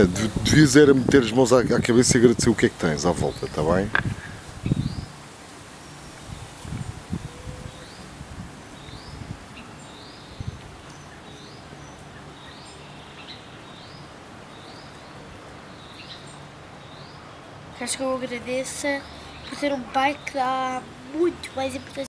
É, Devias era meter as mãos à, cabeça e agradecer o que é que tens à volta, está bem? Queres que eu agradeço por ter um pai que dá muito mais importância